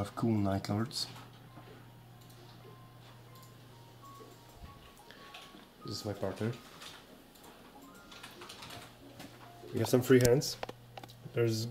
of cool Night Lords. This is my partner. We have some free hands. There's